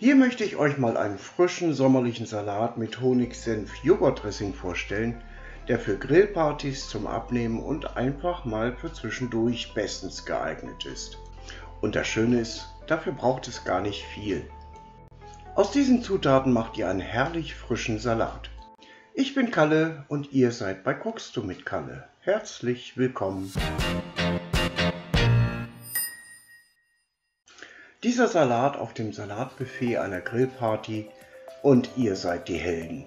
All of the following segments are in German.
Hier möchte ich euch mal einen frischen sommerlichen Salat mit Honig-Senf-Joghurt-Dressing vorstellen, der für Grillpartys zum Abnehmen und einfach mal für zwischendurch bestens geeignet ist. Und das Schöne ist, dafür braucht es gar nicht viel. Aus diesen Zutaten macht ihr einen herrlich frischen Salat. Ich bin Kalle und ihr seid bei Guckst du mit Kalle. Herzlich willkommen. Dieser Salat auf dem Salatbuffet einer Grillparty und ihr seid die Helden.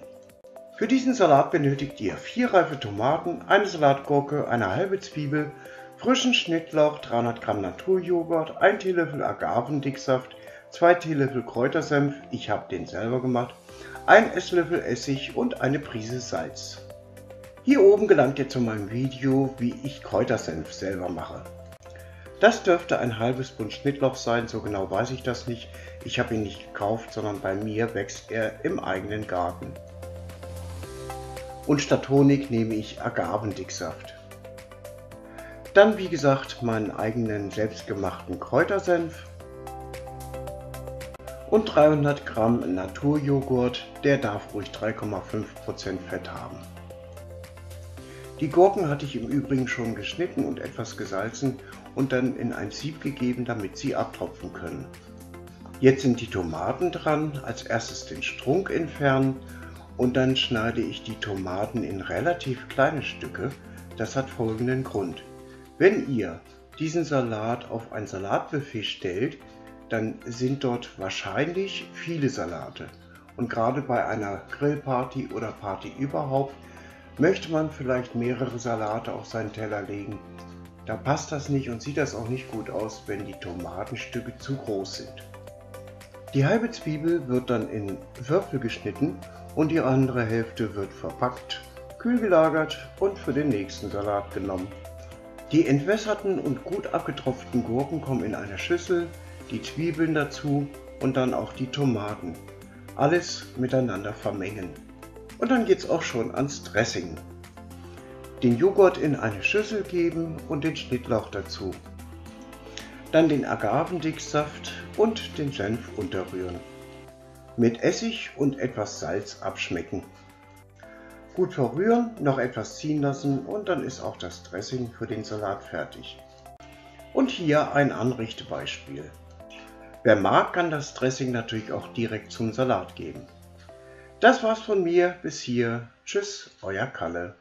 Für diesen Salat benötigt ihr vier reife Tomaten, eine Salatgurke, eine halbe Zwiebel, frischen Schnittlauch, 300 Gramm Naturjoghurt, 1 Teelöffel Agavendicksaft, 2 Teelöffel Kräutersenf, ich habe den selber gemacht, 1 Esslöffel Essig und eine Prise Salz. Hier oben gelangt ihr zu meinem Video, wie ich Kräutersenf selber mache. Das dürfte ein halbes Bund Schnittlauch sein, so genau weiß ich das nicht. Ich habe ihn nicht gekauft, sondern bei mir wächst er im eigenen Garten. Und statt Honig nehme ich Agavendicksaft. Dann wie gesagt meinen eigenen selbstgemachten Kräutersenf und 300 Gramm Naturjoghurt, der darf ruhig 3,5% Fett haben. Die Gurken hatte ich im Übrigen schon geschnitten und etwas gesalzen und dann in ein Sieb gegeben, damit sie abtropfen können. Jetzt sind die Tomaten dran. Als erstes den Strunk entfernen und dann schneide ich die Tomaten in relativ kleine Stücke. Das hat folgenden Grund. Wenn ihr diesen Salat auf ein Salatbuffet stellt, dann sind dort wahrscheinlich viele Salate. Und gerade bei einer Grillparty oder Party überhaupt Möchte man vielleicht mehrere Salate auf seinen Teller legen, da passt das nicht und sieht das auch nicht gut aus, wenn die Tomatenstücke zu groß sind. Die halbe Zwiebel wird dann in Würfel geschnitten und die andere Hälfte wird verpackt, kühl gelagert und für den nächsten Salat genommen. Die entwässerten und gut abgetropften Gurken kommen in eine Schüssel, die Zwiebeln dazu und dann auch die Tomaten. Alles miteinander vermengen. Und dann geht es auch schon ans Dressing. Den Joghurt in eine Schüssel geben und den Schnittlauch dazu. Dann den Agavendicksaft und den Senf unterrühren. Mit Essig und etwas Salz abschmecken. Gut verrühren, noch etwas ziehen lassen und dann ist auch das Dressing für den Salat fertig. Und hier ein Anrichtebeispiel. Wer mag, kann das Dressing natürlich auch direkt zum Salat geben. Das war's von mir. Bis hier. Tschüss, euer Kalle.